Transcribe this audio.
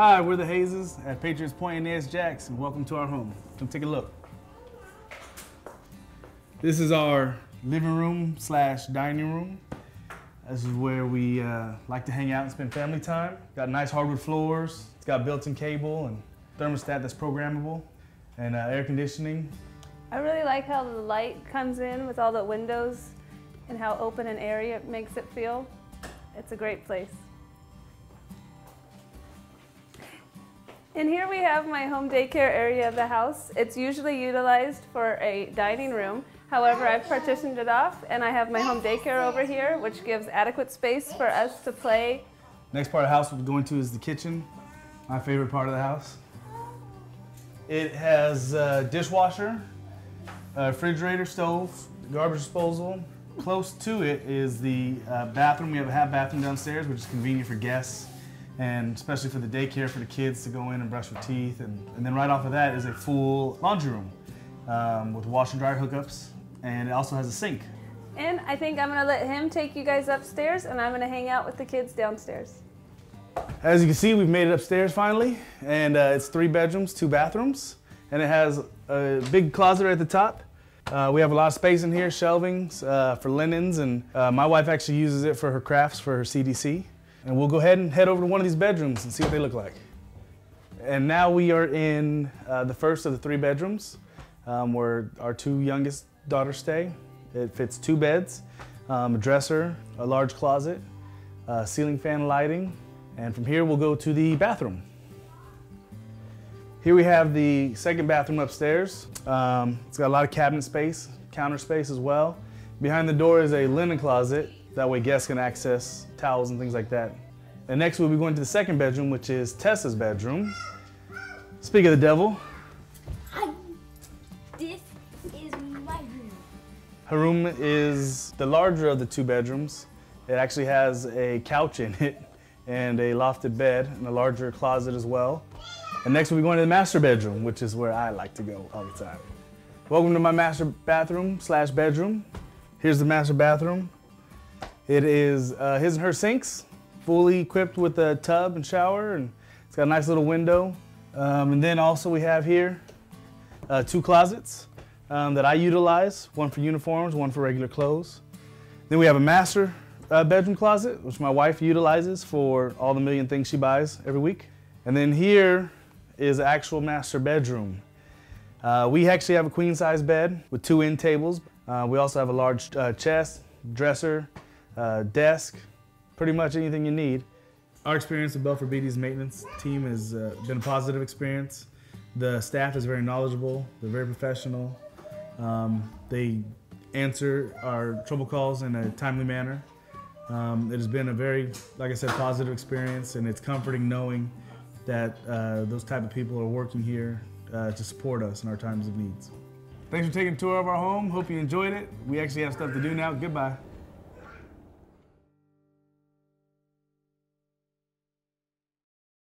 Hi, we're the Hazes at Patriots Point and NAS Jax, and welcome to our home. Come take a look. This is our living room slash dining room. This is where we uh, like to hang out and spend family time. Got nice hardwood floors. It's got built-in cable and thermostat that's programmable, and uh, air conditioning. I really like how the light comes in with all the windows and how open an area it makes it feel. It's a great place. And here we have my home daycare area of the house. It's usually utilized for a dining room. However, I've partitioned it off and I have my home daycare over here, which gives adequate space for us to play. Next part of the house we'll be going to is the kitchen, my favorite part of the house. It has a dishwasher, a refrigerator, stove, garbage disposal. Close to it is the uh, bathroom. We have a half bathroom downstairs, which is convenient for guests and especially for the daycare for the kids to go in and brush their teeth. And, and then right off of that is a full laundry room um, with wash and dryer hookups, and it also has a sink. And I think I'm gonna let him take you guys upstairs and I'm gonna hang out with the kids downstairs. As you can see, we've made it upstairs finally, and uh, it's three bedrooms, two bathrooms, and it has a big closet at the top. Uh, we have a lot of space in here, shelvings uh, for linens, and uh, my wife actually uses it for her crafts for her CDC. And we'll go ahead and head over to one of these bedrooms and see what they look like. And now we are in uh, the first of the three bedrooms um, where our two youngest daughters stay. It fits two beds, um, a dresser, a large closet, uh, ceiling fan lighting, and from here we'll go to the bathroom. Here we have the second bathroom upstairs. Um, it's got a lot of cabinet space, counter space as well. Behind the door is a linen closet that way guests can access towels and things like that. And next we'll be going to the second bedroom, which is Tessa's bedroom. Speak of the devil. Hi. This is my room. Her room is the larger of the two bedrooms. It actually has a couch in it and a lofted bed and a larger closet as well. And next we'll be going to the master bedroom, which is where I like to go all the time. Welcome to my master bathroom slash bedroom. Here's the master bathroom. It is uh, his and her sinks, fully equipped with a tub and shower, and it's got a nice little window. Um, and then also we have here uh, two closets um, that I utilize, one for uniforms, one for regular clothes. Then we have a master uh, bedroom closet, which my wife utilizes for all the million things she buys every week. And then here is actual master bedroom. Uh, we actually have a queen size bed with two end tables. Uh, we also have a large uh, chest, dresser, uh, desk, pretty much anything you need. Our experience with Balfour Beatty's maintenance team has uh, been a positive experience. The staff is very knowledgeable, they're very professional. Um, they answer our trouble calls in a timely manner. Um, it has been a very, like I said, positive experience, and it's comforting knowing that uh, those type of people are working here uh, to support us in our times of needs. Thanks for taking a tour of our home. Hope you enjoyed it. We actually have stuff to do now. Goodbye.